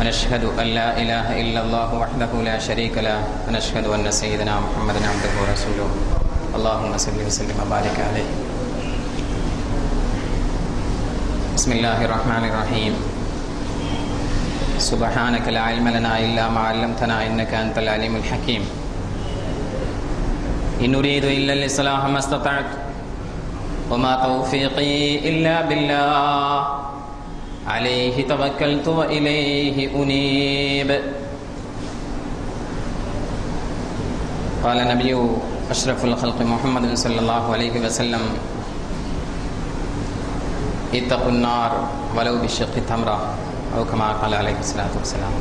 ونشهد أن لا إله إلا الله وحده لا شريك له ونشهد أن سيدنا محمدا عبده ورسوله. اللهم صل وسلم وبارك عليه. بسم الله الرحمن الرحيم. سبحانك لا علم لنا إلا ما علمتنا إنك أنت العليم الحكيم. إن أريد إلا الإصلاح ما استطعت وما توفيقي إلا بالله. عليه توكلت وإليه أنيب قال النبي أشرف الخلق محمد صلى الله عليه وسلم اتقوا النار ولو بشق تمرة أو كما قال عليه الصلاة والسلام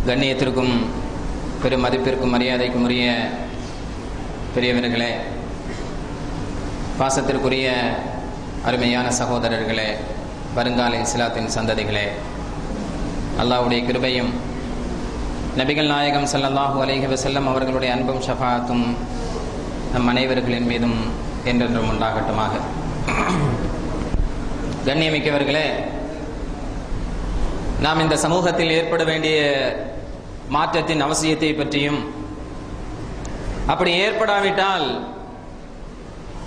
கண்ணியத்திற்கும் பெரும் மதிப்பிற்கும் மரியாதைக்கும் உரிய பெரியவர்களே பாசத்திற்குரிய அருமையான சகோதரர்களே வருங்கால இஸ்லாத்தின் சந்ததிகளே அல்லாஹ்வுடைய கிருபையும் நபிகள் நாயகம் ஸல்லல்லாஹு அலைஹி வஸல்லம் அவர்களுடைய அன்பும் ஷஃபாத்தும் நம் அனைவர்களின் மீதும் என்றென்றும் உண்டாகட்டுமாக. கண்ணியமிக்கவர்களே நாம் இந்த சமூகத்தில் ஏற்பட வேண்டிய மாற்றத்தின் அவசியத்தை பற்றியும் அப்படி ஏற்படாவிட்டால்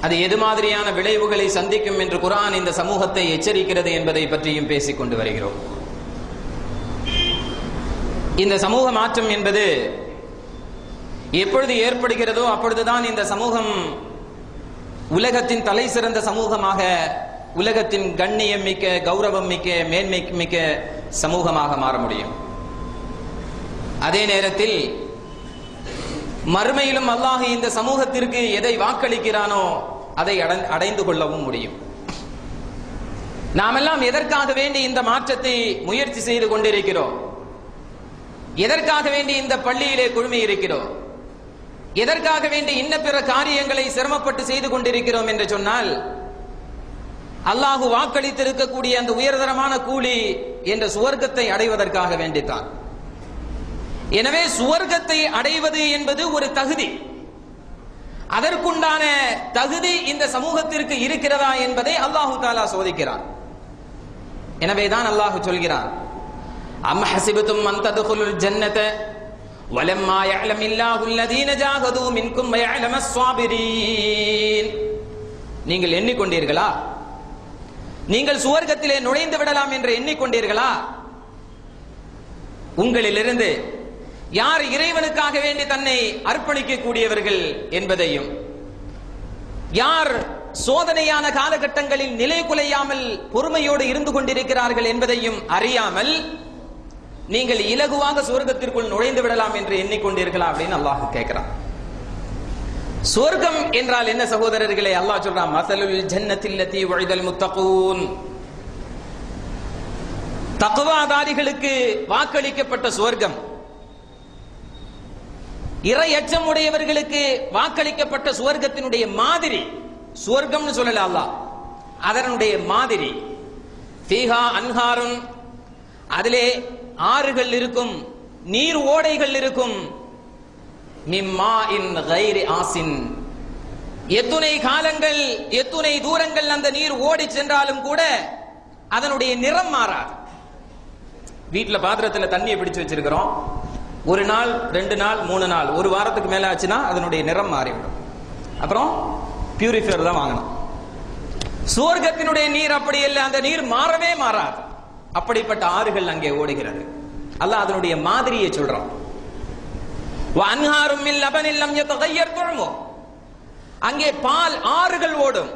அது எது மாதிரியான விளைவுகளை சந்திக்கும் என்று குரான் இந்த சமூகத்தை எச்சரிக்கிறது என்பதை பற்றியும் பேசிக் கொண்டு வருகிறோம். இந்த சமூக மாற்றம் என்பது எப்பொழுது ஏற்படுகிறதோ அப்பொழுதுதான் இந்த சமூகம் உலகத்தின் தலை சிறந்த சமூகமாக உலகத்தின் கண்ணியம் மிக்க கௌரவம் மிக்க மேன்மை மிக்க சமூகமாக மாற முடியும். அதே நேரத்தில் மறுமையிலும் அல்லாஹ் இந்த சமூகத்திற்கு எதை வாக்களிக்கிறானோ அதை அடைந்து கொள்ளவும் முடியும். நாமெல்லாம் எதற்காக வேண்டி இந்த மாற்றத்தை முயற்சி செய்து கொண்டிருக்கிறோம்? எதற்காக வேண்டி இந்த பள்ளியிலே குழுமி இருக்கிறோம்? எதற்காக வேண்டி இன்ன பிற காரியங்களை சிரமப்பட்டு செய்து கொண்டிருக்கிறோம் என்று சொன்னால் அல்லாஹு வாக்களித்திருக்கக்கூடிய அந்த உயர்தரமான கூலி என்ற சுவர்க்கத்தை அடைவதற்காக வேண்டித்தான். எனவே சுவர்க்கத்தை அடைவது என்பது ஒரு தகுதி அதற்குண்டான தகுதி இந்த சமூகத்திற்கு இருக்கிறதா என்பதை அல்லாஹு தாலா சோதிக்கிறான் எனவேதான் அல்லாஹு சொல்கிறான் அம் ஹசிபத்தும் மன் ததுகுலுல் ஜன்னத வலம்மா يعلم الله الذين جاهدوا منكم ويعلم الصابرين நீங்கள் எண்ணிக்கொண்டீர்களா நீங்கள் சுவர்க்கத்திலே நுழைந்து விடலாம் என்று எண்ணிக்கொண்டீர்களா உங்களிலிருந்து யார் இறைவனுக்காக வேண்டி தன்னை அர்ப்பணிக்க கூடியவர்கள் என்பதையும் யார் சோதனையான காலகட்டங்களில் நிலை குலையாமல் பொறுமையோடு இருந்து கொண்டிருக்கிறார்கள் என்பதையும் அறியாமல் நீங்கள் இலகுவாக சுவர்க்கத்திற்குள் நுழைந்து விடலாம் என்று எண்ணிக்கொண்டீர்களா அப்படின்னு அல்லாஹ் கேட்கிறான். சுவர்க்கம் என்றால் என்ன சகோதரர்களே? அல்லாஹ் சொல்றான் மசலுல் ஜன்னத்தில்லதி உழைதல் முத்தகூன். தக்குவாதாரிகளுக்கு வாக்களிக்கப்பட்ட சுவர்க்கம் இறை அச்சம் உடையவர்களுக்கு வாக்களிக்கப்பட்ட சுவர்க்கத்தினுடைய மாதிரி சுவர்க்கம்னு சொல்லல அல்லா அதனுடைய மாதிரி. ஃபீஹா அன்ஹாருன் அதிலே ஆறுகள் இருக்கும் நீர் ஓடைகள் இருக்கும். மிம்மா இன் கைரி ஆசின். எத்துணை காலங்கள் எத்துணை தூரங்கள் அந்த நீர் ஓடி சென்றாலும் கூட அதனுடைய நிறம் மாறாது. வீட்டுல பாத்திரத்துல தண்ணியை பிடிச்சு வச்சிருக்கிறோம். ஒரு நாள் ரெண்டு நாள் மூணு நாள் ஒரு வாரத்துக்கு மேல ஆச்சுன்னா அதனுடைய நிறம் மாறிவிடும் அப்புறம் பியூரிஃபையர் தான் வாங்கணும். சுவர்க்கத்தினுடைய நீர் அப்படி இல்லை அந்த நீர் மாறவே மாறாது. அப்படிப்பட்ட ஆறுகள் அங்கே ஓடுகிறது. அல்ல அதனுடைய மாதிரியை சொல்றோம் அன்ஹாரும் அங்கே பால் ஆறுகள் ஓடும்.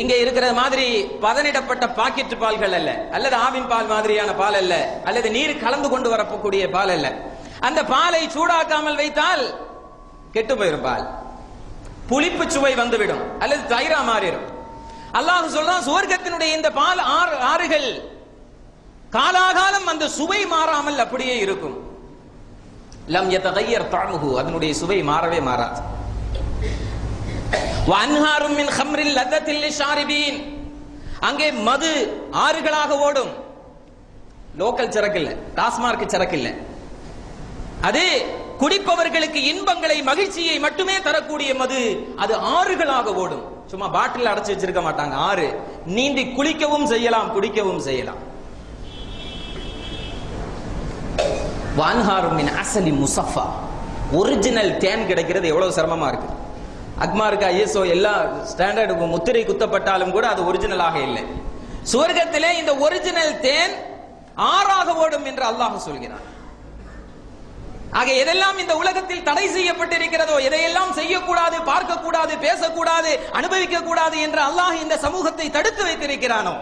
இங்க இருக்கிற மாதிரி பதனிடப்பட்ட பாக்கெட் பால்கள் அல்ல. அல்லது ஆவின் பால் மாதிரியான பால் அல்ல. அல்லது நீர் கலந்து கொண்டு வரக்கூடிய பால் அல்ல. அந்த பாலை சூடாக்காமல் வைத்தால் கெட்டு போயிடும் பால். புளிப்பு சுவை வந்துவிடும். அல்லது தயிரா மாறிடும் அல்லாஹ் சொல்றான் சுவர்க்கத்தினுடைய இந்த பால் ஆறு ஆறுகள் காலாகாலம் அந்த சுவை மாறாமல் அப்படியே இருக்கும். லம் யதகையர் தாமுகு அதனுடைய சுவை மாறவே மாறாது. வன்ஹாரும் மின் ஹம்ரில் லத்தத்தில் ஷாரிபீன் அங்கே மது ஆறுகளாக ஓடும். லோக்கல் சரக்கு இல்ல டாஸ்மார்க் சரக்கு இல்ல அது குடிப்பவர்களுக்கு இன்பங்களை மகிழ்ச்சியை மட்டுமே தரக்கூடிய மது அது ஆறுகளாக ஓடும். சும்மா பாட்டில் அடைச்சு வச்சிருக்க மாட்டாங்க ஆறு. நீந்தி குளிக்கவும் செய்யலாம் குடிக்கவும் செய்யலாம். வான்ஹாரும் மின் அசலி முசஃபா ஒரிஜினல் தேன் கிடைக்கிறது எவ்வளவு சிரமமா இருக்கு. அக்மாருக்கு ஐஎஸ்ஓ எல்லா ஸ்டாண்டர்ட் முத்திரை குத்தப்பட்டாலும் கூட அது ஒரிஜினலாக இல்லை. சுவர்க்கத்திலே இந்த ஒரிஜினல் தேன் ஆறாக ஓடும் என்று அல்லாஹ் சொல்கிறான். ஆக எதெல்லாம் இந்த உலகத்தில் தடை செய்யப்பட்டிருக்கிறதோ எதையெல்லாம் செய்யக்கூடாது பார்க்கக்கூடாது பேசக்கூடாது அனுபவிக்க கூடாது என்று அல்லாஹ் இந்த சமூகத்தை தடுத்து வைத்திருக்கிறானோ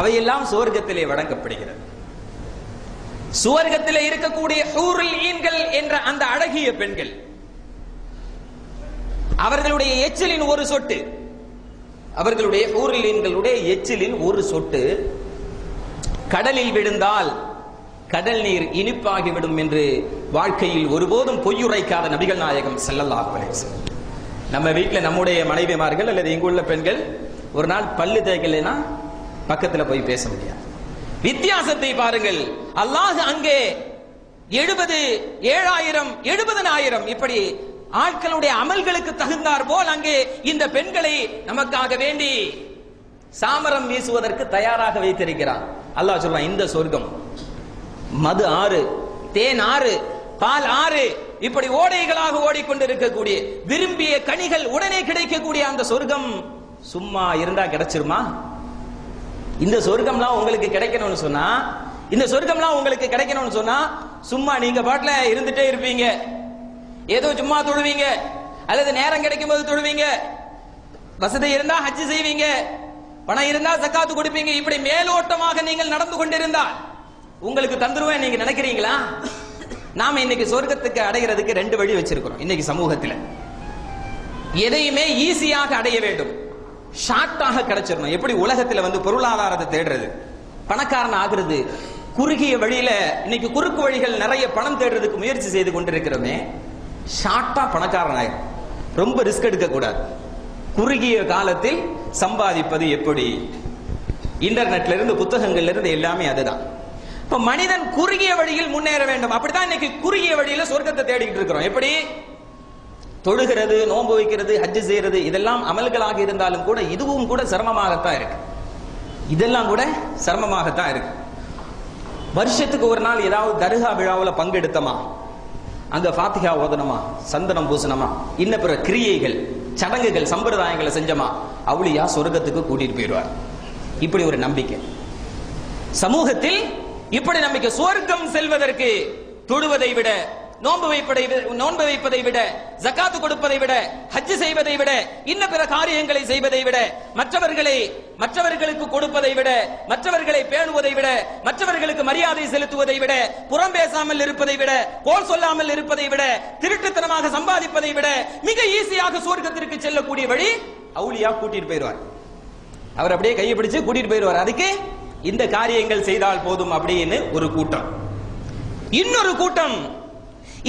அவையெல்லாம் சுவர்க்கத்திலே வழங்கப்படுகிறது. சுவர்க்கத்திலே இருக்கக்கூடிய ஹூருல் ஈன்கள் என்ற அந்த அழகிய பெண்கள் அவர்களுடைய எச்சிலின் ஒரு சொட்டு. அவர்களுடைய ஹூருல் எச்சிலின் ஒரு சொட்டு. கடலில் விழுந்தால் கடல் நீர் இனிப்பாகிவிடும் என்று வாழ்க்கையில் ஒருபோதும் பொய்யுரைக்காத நபிகள் நாயகம் ஸல்லல்லாஹு நம்ம வீட்டில் நம்முடைய மனைவிமார்கள் அல்லது இங்குள்ள பெண்கள் ஒரு நாள் பல்லு தேய்க்கலைன்னா பக்கத்தில் போய் பேச முடியாது. வித்தியாசத்தை பாருங்கள். அல்லாஹ் அங்கே எழுபது ஏழாயிரம் எழுபதனாயிரம் இப்படி ஆட்களுடைய அமல்களுக்கு தகுந்தார் போல் அங்கே இந்த பெண்களை நமக்காக வேண்டி சாமரம் வீசுவதற்கு தயாராக வைத்திருக்கிறான் அல்லாஹ் சொல்றான் இந்த சொர்க்கம் மது ஆறு தேன் ஆறு பால் ஆறு இப்படி ஓடைகளாக ஓடிக்கொண்டிருக்கக்கூடிய விரும்பிய கனிகள் உடனே கிடைக்கக்கூடிய அந்த சொர்க்கம் சும்மா இருந்தா கிடைச்சிருமா? இந்த சொர்க்கம்லாம் உங்களுக்கு கிடைக்கணும்னு சொன்னா இந்த சொர்க்கம்லாம் உங்களுக்கு கிடைக்கணும்னு சொன்னா சும்மா நீங்க பாட்டுல இருந்துட்டே இருப்பீங்க. ஏதோ சும்மா தொழுவீங்க அல்லது நேரம் கிடைக்கும் போது தொழுவீங்க. வசதி இருந்தா ஹஜ் செய்வீங்க. பணம் இருந்தா சக்காத்து கொடுப்பீங்க. இப்படி மேலோட்டமாக நீங்கள் நடந்து கொண்டிருந்தால் உங்களுக்கு தந்துருவேன் நீங்க நினைக்கிறீங்களா? நாம இன்னைக்கு சொர்க்கத்துக்கு அடைகிறதுக்கு ரெண்டு வழி வச்சிருக்கிறோம் இன்னைக்கு சமூகத்தில். எதையுமே ஈஸியாக அடைய வேண்டும். ஷார்ட்டாக கிடைச்சிடணும். எப்படி உலகத்தில் வந்து பொருளாதாரத்தை தேடுறது? பணக்காரன் ஆகுறது. குறுகிய வழியில இன்னைக்கு குறுக்கு வழிகள் நிறைய பணம் தேடுறதுக்கு முயற்சி செய்து கொண்டிருக்கிறோமே. ஷார்ட்டா பணக்காரன் ஆயிரும் ரொம்ப ரிஸ்க் எடுக்க கூடாது குறுகிய காலத்தில் சம்பாதிப்பது எப்படி? இன்டர்நெட்ல இருந்து புத்தகங்கள்ல இருந்து எல்லாமே அதுதான். இப்ப மனிதன் குறுகிய வழியில் முன்னேற வேண்டும். அப்படித்தான் இன்னைக்கு குறுகிய வழியில சொர்க்கத்தை தேடிக்கிட்டு இருக்கிறோம். எப்படி? தொழுகிறது நோன்பு வைக்கிறது ஹஜ் செய்யறது இதெல்லாம் அமல்களாக இருந்தாலும் கூட இதுவும் கூட சிரமமாகத்தான் இருக்கு. இதெல்லாம் கூட சிரமமாகத்தான் இருக்கு. வருஷத்துக்கு ஒரு நாள் ஏதாவது தர்கா விழாவில் பங்கெடுத்தமா? அங்க ஃபாத்திகா ஓதனமா சந்தனம் பூசணமா இன்ன பிற கிரியைகள் சடங்குகள் சம்பிரதாயங்களை செஞ்சமா அவளியா சொர்க்கத்துக்கு கூட்டிட்டு போயிடுவார். இப்படி ஒரு நம்பிக்கை. சமூகத்தில் இப்படி நம்பிக்கை. சுவர்க்கம் செல்வதற்கு தொடுவதை விட நோன்பு வைப்பதை நோன்பு வைப்பதை விட ஜக்காத்து கொடுப்பதை விட ஹஜ் செய்வதை விட இன்ன பிற காரியங்களை செய்வதை விட மற்றவர்களை மற்றவர்களுக்கு கொடுப்பதை விட மற்றவர்களை பேணுவதை விட மற்றவர்களுக்கு மரியாதை செலுத்துவதை விட புறம் பேசாமல் இருப்பதை விட கோல் சொல்லாமல் இருப்பதை விட திருட்டுத்தனமாக சம்பாதிப்பதை விட மிக ஈஸியாக சுவர்க்கத்திற்கு செல்லக்கூடிய வழி அவுளியா கூட்டிட்டு போயிடுவார். அவர் அப்படியே கையை பிடிச்சு கூட்டிட்டு போயிடுவார். அதுக்கு இந்த காரியங்கள் செய்தால் போதும் அப்படின்னு ஒரு கூட்டம். இன்னொரு கூட்டம்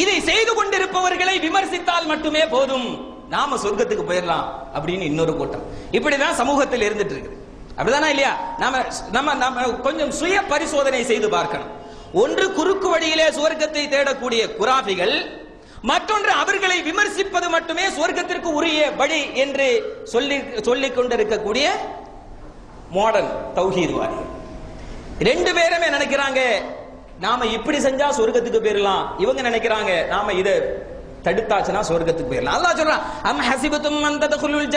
இதை செய்து கொண்டிருப்பவர்களை விமர்சித்தால் மட்டுமே போதும். நாம சொர்க்கத்துக்கு போயிடலாம் அப்படின்னு இன்னொரு கூட்டம். இப்படிதான் சமூகத்தில் இருந்துட்டு இருக்குது. அப்படிதானா இல்லையா? நாம நம்ம நம்ம கொஞ்சம் சுய பரிசோதனை செய்து பார்க்கணும். ஒன்று குறுக்கு வழியிலே சுவர்க்கத்தை தேடக்கூடிய குராபிகள் மற்றொன்று அவர்களை விமர்சிப்பது மட்டுமே சுவர்க்கத்திற்கு உரிய வழி என்று சொல்லி சொல்லிக் கொண்டிருக்கக்கூடிய மாடர்ன் தௌஹீத்வாதி ரெண்டு பேருமே நினைக்கிறாங்க நாம இப்படி செஞ்சா சொர்க்கத்துக்கு போயிடலாம் இவங்க நினைக்கிறாங்க நாம இத தடுத்தாச்சுன்னா சொர்க்கத்துக்கு போயிடலாம் அல்லா சொல்றான் அம் ஹசிபத்தும் அன் தத்குலுல்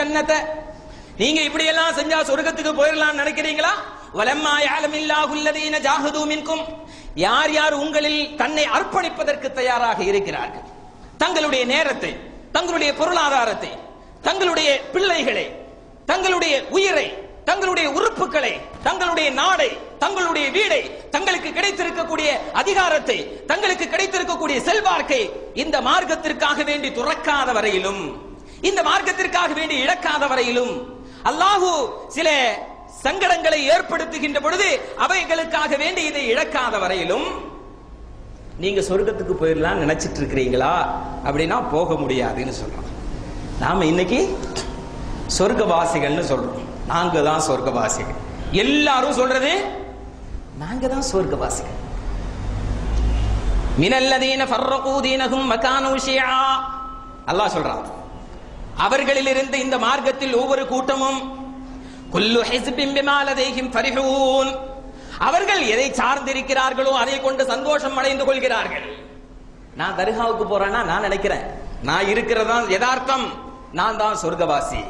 நீங்க இப்படி எல்லாம் செஞ்சா சொர்க்கத்துக்கு போயிடலாம் நினைக்கிறீங்களா? வலம்மா யாலமில்லாஹு அல்லதீன ஜாஹது மின்கும். யார் யார் உங்களில் தன்னை அர்ப்பணிப்பதற்கு தயாராக இருக்கிறார்கள்? தங்களுடைய நேரத்தை தங்களுடைய பொருளாதாரத்தை தங்களுடைய பிள்ளைகளை தங்களுடைய உயிரை தங்களுடைய உறுப்புகளை தங்களுடைய நாடை தங்களுடைய வீடை தங்களுக்கு கிடைத்திருக்கக்கூடிய அதிகாரத்தை தங்களுக்கு கிடைத்திருக்கக்கூடிய செல்வாக்கை இந்த மார்க்கத்திற்காக வேண்டி துறக்காத வரையிலும் இந்த மார்க்கத்திற்காக வேண்டி இழக்காத வரையிலும் அல்லாஹு சில சங்கடங்களை ஏற்படுத்துகின்ற பொழுது அவைகளுக்காக வேண்டி இதை இழக்காத வரையிலும் நீங்க சொர்க்கத்துக்கு போயிடலாம் நினைச்சிட்டு இருக்கிறீங்களா அப்படின்னா போக முடியாதுன்னு சொல்றோம். நாம இன்னைக்கு சொர்க்கவாசிகள்னு சொல்றோம். நாங்க தான் சொர்க்கவாசிகள். எல்லாரும் சொல்றது நாங்க தான் சொர்க்கவாசிகள். மினல்லதீன ஃபர்ரகூ தீனஹும் மகானு ஷியா. அல்லாஹ் சொல்றான் அவர்களிலிருந்து இந்த மார்க்கத்தில் ஒவ்வொரு கூட்டமும் குல்லு ஹிஸ்பின் பிமா லதைஹிம் ஃபரிஹூன். அவர்கள் எதை சார்ந்திருக்கிறார்களோ அதை கொண்டு சந்தோஷம் அடைந்து கொள்கிறார்கள். நான் தர்காவுக்கு போறேன்னா நான் நினைக்கிறேன். நான் இருக்கிறதா யதார்த்தம். நான் தான் சொர்க்கவாசி.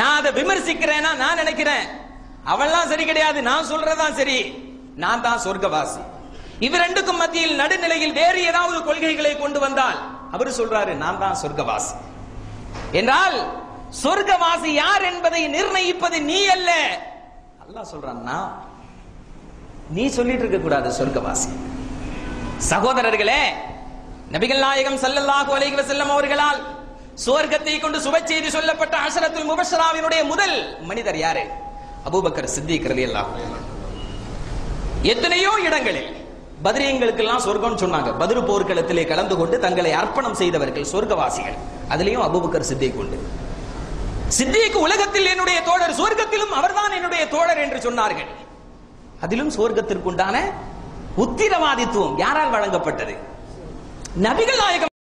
நான் அதை விமர்சிக்கிறேன்னா நான் நினைக்கிறேன். அவெல்லாம் சரி கிடையாது. நான் சொல்றதான் சரி. நான் தான் சொர்க்கவாசி. இவ ரெண்டுக்கும் மத்தியில் நடுநிலையில் வேறு ஏதாவது கொள்கைகளை கொண்டு வந்தால் அவர் சொல்றாரு நான் தான் சொர்க்கவாசி. என்றால் சொர்க்கவாசி யார் என்பதை நிர்ணயிப்பது நீ அல்ல. அல்லாஹ் சொல்றான் நான் நீ சொல்லிட்டு இருக்க கூடாது சொர்க்கவாசி. சகோதரர்களே நபிகள் நாயகம் சல்லல்லாஹு அலைஹி வஸல்லம் அவர்களால் சுவர்க்கத்தை கொண்டு சுப செய்தி சொல்லப்பட்ட அஷரத்துல் முபஷராவினுடைய முதல் மனிதர் யாரு? அபூபக்கர் சித்திக் ரலியல்லாஹு அன்ஹு. எத்தனையோ இடங்களில் பதிரியங்களுக்கெல்லாம் சொர்க்கம் சொன்னாங்க. பதிரு போர்க்களத்திலே கலந்து கொண்டு தங்களை அர்ப்பணம் செய்தவர்கள் சொர்க்கவாசிகள். அதுலயும் அபுபக்கர் சித்திக் உண்டு. சித்திக்கு உலகத்தில் என்னுடைய தோழர் சொர்க்கத்திலும் அவர்தான் என்னுடைய தோழர் என்று சொன்னார்கள். அதிலும் சுவர்க்கத்திற்குண்டான உத்திரவாதித்துவம் யாரால் வழங்கப்பட்டது? நபிகள் நாயகம்